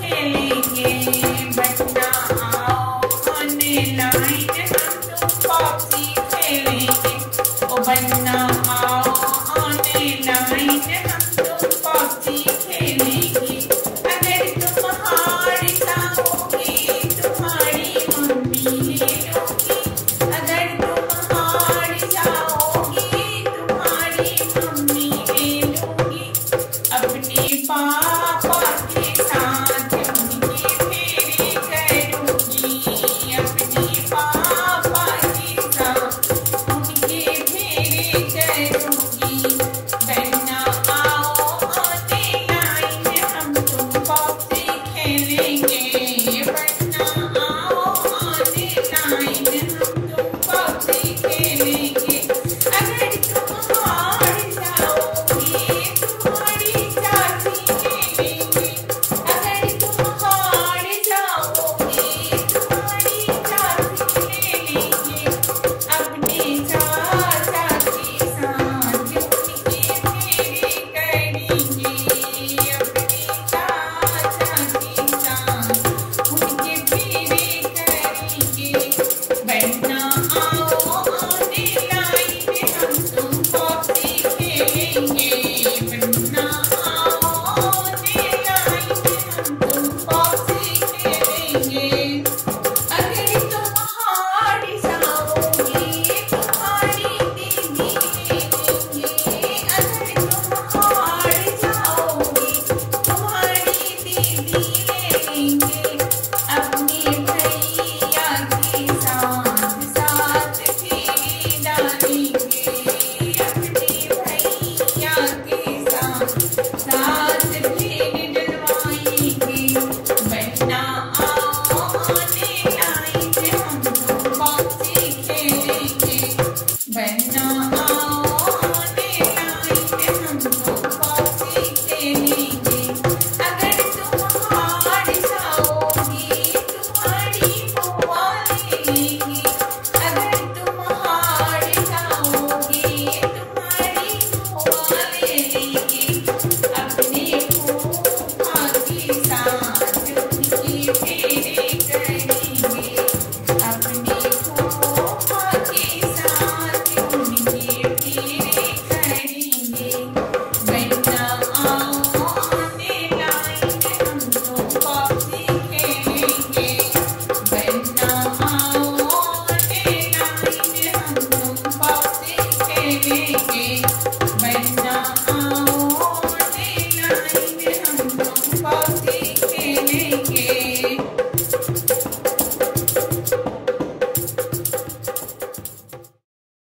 खेलेंगे बन्ना आओ आने लाइन खेलेंगे